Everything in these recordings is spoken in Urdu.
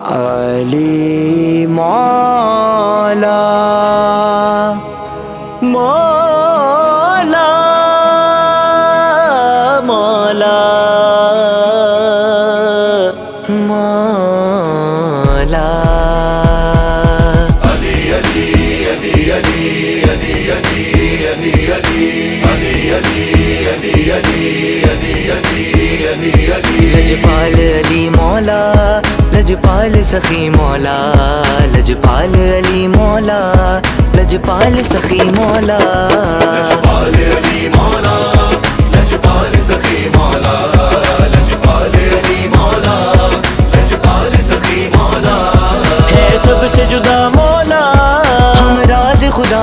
علي مولا مولا مولا مولا علي علي علي علي علي علي علي يدي علي لجپال سخی مولا لجپال علی مولا لجپال سخی مولا۔ لجپال علی مولا لجپال سخی مولا لجپال علی مولا لجپال سخی مولا۔ ہے سب سے جدا مولا ہم راز خدا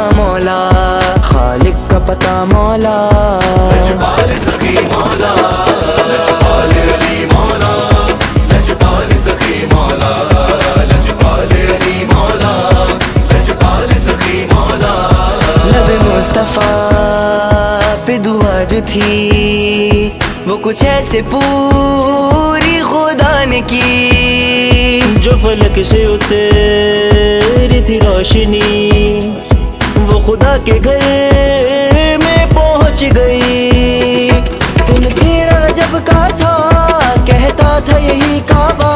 جو تھی وہ کچھ ایسے پوری خدا نے کی۔ جو فلک سے اتری تھی روشنی وہ خدا کے گھر میں پہنچ گئی۔ دن تیرا جب کا تھا کہتا تھا یہی کعبہ۔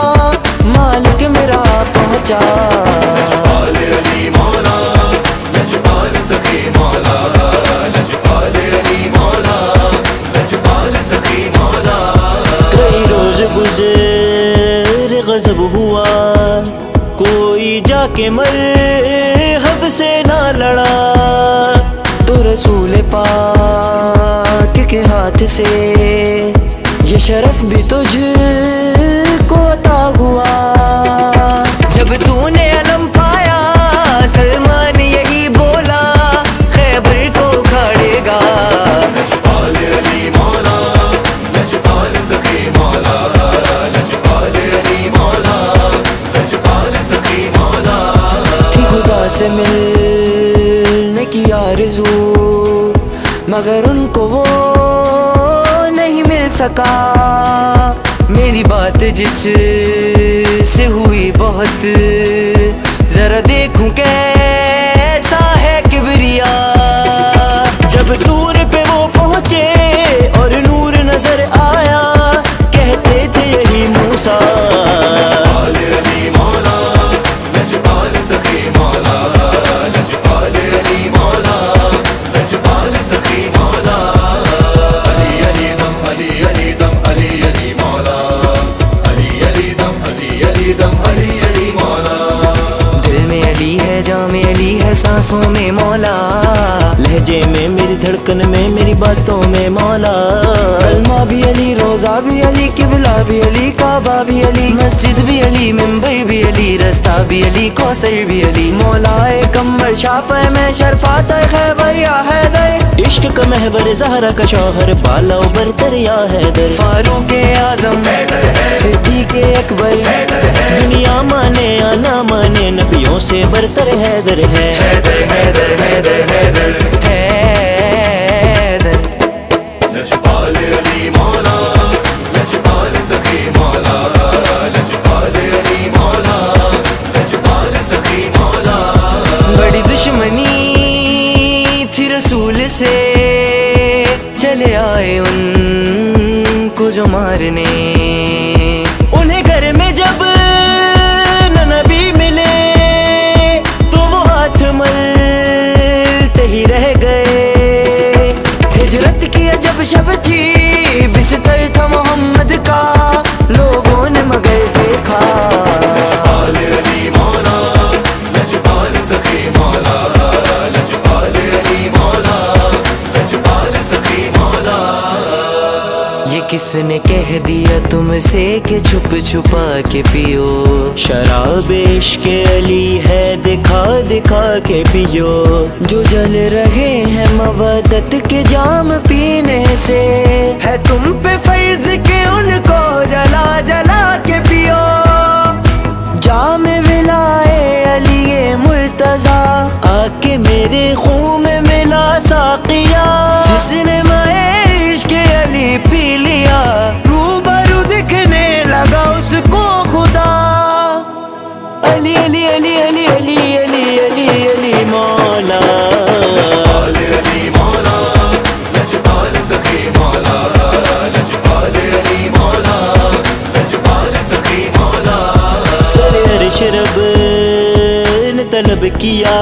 گزر ہوا، کوئی جا کے مر، حب سے نہ لڑا۔ تو رسول پاک کے ہاتھ سے یہ شرف بھی تجھ سے ملنے کی آرزو، مگر ان کو وہ نہیں مل سکا۔ میری بات جس سے ہوئی بہت، ذرا دیکھوں کیسا ہے کبریا۔ جب دور میری میں میری باتوں میں مولا۔ کلمہ بھی علی، روزہ بھی علی، قبلہ بھی علی، کعبہ بھی علی، مسجد بھی علی ممبر بھی علی، رستہ بھی علی، کوثر بھی علی۔ مولا کمر شافع میں، شرفات خیبر یا حیدر۔ عشق کا محور زہرا کا شوہر، بالا برتر یا حیدر۔ فاروق اعظم، صدیق اکبر۔ دنیا مانے یا نہ مانے، نبیوں سے برتر حیدر ہے۔ حیدر حیدر حیدر دشمنی تھی رسول سے چلے آئے ان کو جو مارنے کس نے کہہ دیا تم سے کہ چھپ چھپا کے پیو۔ شراب عشق علی ہے دکھا دکھا کے پیو۔ جو جل رہے ہیں مودت کے جام پینے سے، ہے تم پہ فرض کے ان کو جلا جلا کے پیو۔ طلب کیا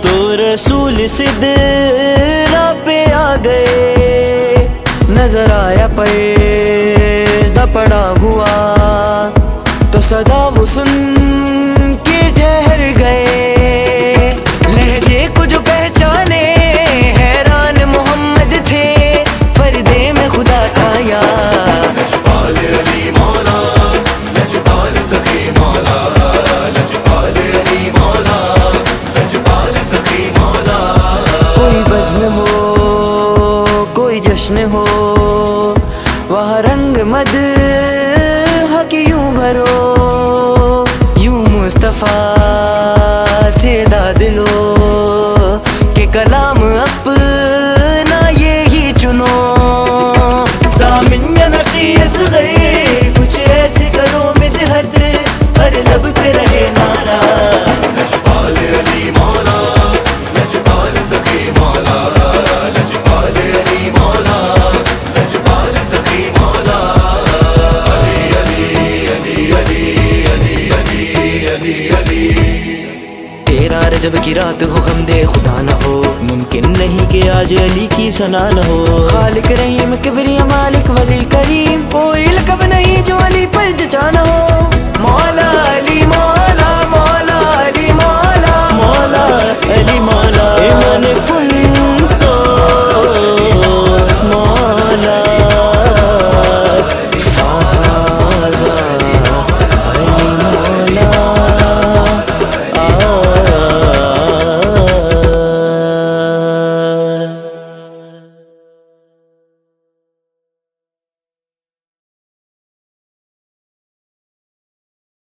تو رسول صدرہ پہ آ گئے۔ نظر آیا پردہ پڑا ہوا تو صدا وہ سن کے ٹھہر گئے۔ لہجے کو جو جشن ہو وہاں رنگ مد حق یوں بھرو یوں مصطفیٰ وقت ہو غم دے خدا نہ ہو۔ ممکن نہیں کہ آج علی کی سنا نہ ہو۔ خالق رحیم، کبریا مالک، ولی کریم۔ کوئی لقب نہیں جو علی پر جچانا ہو۔ مولا